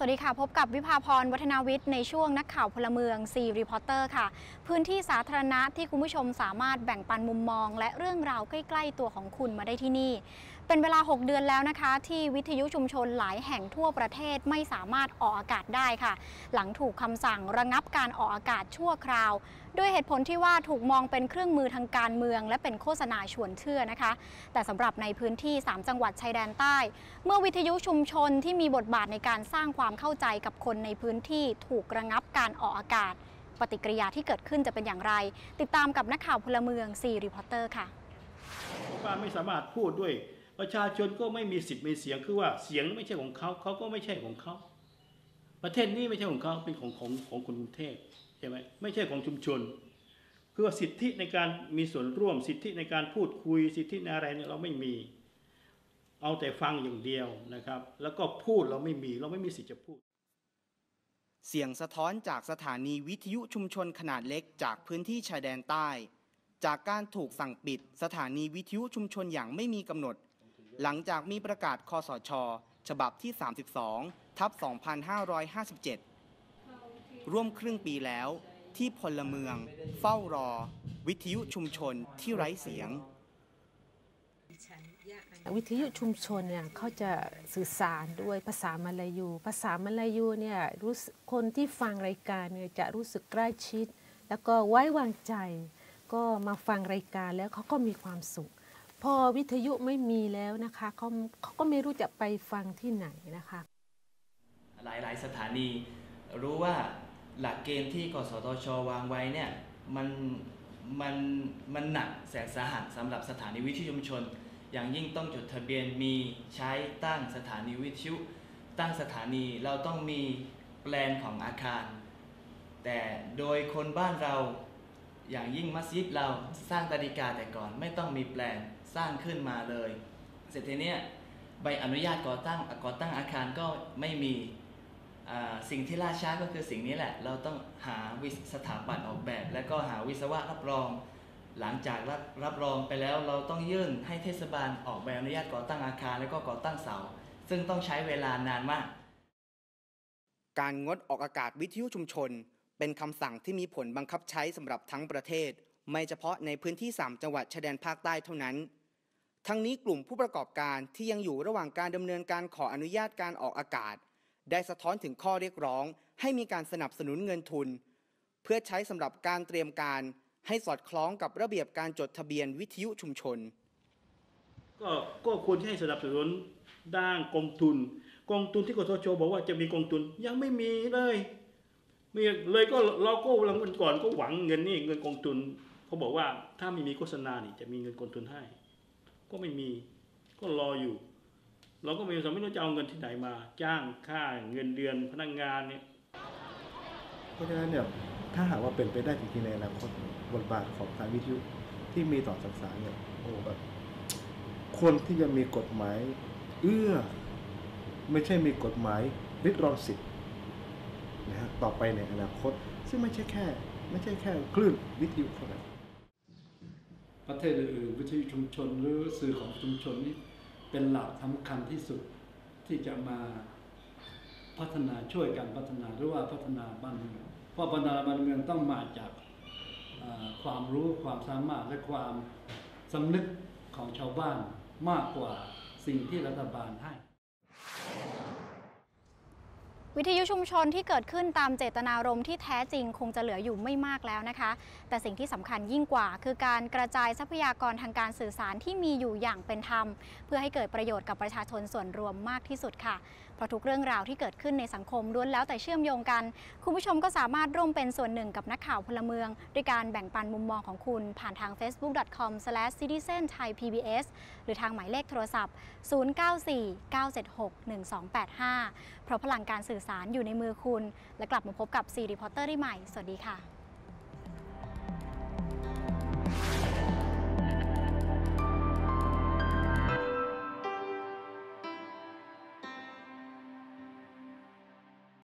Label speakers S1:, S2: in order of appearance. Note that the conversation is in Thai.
S1: สวัสดีค่ะ พบกับวิภาพรวัฒนาวิทย์ในช่วงนักข่าวพลเมือง C Reporter ค่ะ พื้นที่สาธารณะที่คุณผู้ชมสามารถแบ่งปันมุมมอง และเรื่องราวใกล้ ๆ ตัวของคุณมาได้ที่นี่ เป็นเวลา 6 เดือนแล้วนะคะ ที่วิทยุชุมชนหลายแห่งทั่วประเทศไม่สามารถออกอากาศได้ค่ะ หลังถูกคำสั่งระงับการออกอากาศชั่วคราว ด้วยเหตุผลที่ว่าถูกมองเป็นเครื่องมือทางการเมือง และเป็นโฆษณาชวนเชื่อนะคะ แต่สำหรับในพื้นที่ 3 จังหวัดชายแดนใต้ เมื่อวิทยุชุมชนที่มีบทบาทในการสร้างความเข้าใจกับคนในพื้นที่ถูกระงับการออกอากาศ ปฏิกิริยาที่เกิดขึ้นจะเป็นอย่างไร ติดตามกับนักข่าวพลเมือง C Reporter ค่ะ
S2: ถ้าไม่สามารถพูดได้ ประชาชนก็ไม่มีสิทธิ์มีเสียงคือว่าเสียงไม่ใช่ของเขาเขาก็ไม่ใช่ของเขาประเทศนี้ไม่ใช่ของเขาเป็นของของของคนกรุงเทพใช่ไหมไม่ใช่ของชุมชน คือว่าสิทธิในการมีส่วนร่วมสิทธิในการพูดคุยสิทธิในอะไรเนี่ยเราไม่มี เอาแต่ฟังอย่างเดียวนะครับ แล้วก็พูดเราไม่มีเราไม่มีสิทธิ์จะพูด
S3: เสียงสะท้อนจากสถานีวิทยุชุมชนขนาดเล็กจากพื้นที่ชายแดนใต้ จากการถูกสั่งปิด สถานีวิทยุชุมชนอย่างไม่มีกำหนด หลังจากมีประกาศคอสช ฉบับที่ 32 ทับ 2557 ร่วมครึ่งปีแล้วที่พลเมือง เฝ้ารอ วิทยุชุมชนที่ไร้เสียง
S4: วิทยุชุมชนเนี่ยเขาจะสื่อสารด้วยภาษามลายู ภาษามลายูเนี่ยรู้สึกคนที่ฟังรายการเนี่ยจะรู้สึกใกล้ชิด แล้วก็ไว้วางใจ ก็มาฟังรายการแล้วเขาก็มีความสุข พอวิทยุไม่มีแล้วนะคะเขาเขาก็ไม่รู้จะไปฟังที่ไหนนะคะ
S5: หลายๆ สถานีรู้ว่าหลักเกณฑ์ที่กสทช วางไว้เนี่ยมันมันมันหนักแสนสาหัสสำหรับสถานีวิทยุชุมชน อย่างยิ่งต้องจดทะเบียนมีใช้ตั้งสถานีวิทยุตั้งสถานีเราต้องมีแปลนของอาคาร แต่โดยคนบ้านเรา อย่างยิ่งมัสยิดเราสร้างนาฬิกาแต่ก่อนไม่ต้องมีแปลนสร้างขึ้นมาเลย เสร็จทีเนี้ยใบอนุญาตก่อตั้งก่อตั้งอาคารก็ไม่มีสิ่งที่ล่าช้าก็คือสิ่งนี้แหละ เราต้องหาวิสถาปัตย์ออกแบบ และก็หาวิศวะรับรอง หลังจากรับรับรองไปแล้วเราต้องยื่นให้เทศบาลออกใบอนุญาตก่อตั้งอาคาร และก็ก่อตั้งเสา ซึ่งต้องใช้เวลานานมาก
S3: การงดออกอากาศวิทยุชุมชน เป็นคำสั่งที่มีผลบังคับใช้สำหรับทั้งประเทศ ไม่เฉพาะในพื้นที่ 3 จังหวัดชายแดนภาคใต้เท่านั้น ทั้งนี้กลุ่มผู้ประกอบการที่ยังอยู่ระหว่างการดำเนินการขออนุญาตการออกอากาศ ได้สะท้อนถึงข้อเรียกร้อง ให้มีการสนับสนุนเงินทุน เพื่อใช้สำหรับการเตรียมการ ให้สอดคล้องกับระเบียบการจดทะเบียนวิทยุชุมชน
S2: ก็ก็ควรที่ให้สนับสนุนด้านกองทุน กองทุนที่กสทชบอกว่าจะมีกองทุนยังไม่มีเลย มีเลยก็เราก็หลังวันก่อนก็หวังเงินนี่เงินกองทุนเขาบอกว่าถ้าไม่มีโฆษณานี่จะมีเงินกองทุนให้ ก็ไม่มีก็รออยู่ เราก็ไม่รู้ไม่รู้จะเอาเงินที่ไหนมา จ้างค่าเงินเดือนพนักงานเนี่ย
S6: เพราะฉะนั้นเนี่ยถ้าหากว่าเป็นไปได้จริงๆในอนาคตบทบาทของสารวิทยุที่มีต่อสังสารเนี่ยโอ้แบบคนที่จะมีกฎหมาย เอื้อ ไม่ใช่มีกฎหมายริดรอนสิทธิ์ ต่อไปในอนาคต ซึ่งไม่ใช่แค่ ไม่ใช่แค่คลื่นวิทยุเท่านั้น
S7: ประเทศอื่นวิทยุชุมชนหรือสื่อของชุมชนนี้เป็นหลักสำคัญที่สุดที่จะมาพัฒนาช่วยกันพัฒนาหรือว่าพัฒนาบ้านเมืองเพราะพัฒนาบ้านเมืองต้องมาจากความรู้ความสามารถและความสำนึกของชาวบ้านมากกว่าสิ่งที่รัฐบาลให้
S1: วิทยุชุมชนที่เกิดขึ้นตามเจตนารมณ์ที่แท้จริงคงจะเหลืออยู่ไม่มากแล้วนะคะ แต่สิ่งที่สำคัญยิ่งกว่า คือการกระจายทรัพยากรทางการสื่อสารที่มีอยู่อย่างเป็นธรรม เพื่อให้เกิดประโยชน์กับประชาชนส่วนรวมมากที่สุดค่ะ พราะทุกเรื่องราวที่เกิดขึ้นในสังคมล้วนแล้วแต่เชื่อมโยงกัน คุณผู้ชมก็สามารถร่วมเป็นส่วนหนึ่งกับนักข่าวพลเมือง ด้วยการแบ่งปันมุมมองของคุณ ผ่านทาง facebook.com/citizen-thai-pbs หรือทางหมายเลขโทรศัพท์ 0949761285 เพราะพลังการสื่อสารอยู่ในมือคุณ และกลับมาพบกับ C Reporter ได้ใหม่ สวัสดีค่ะ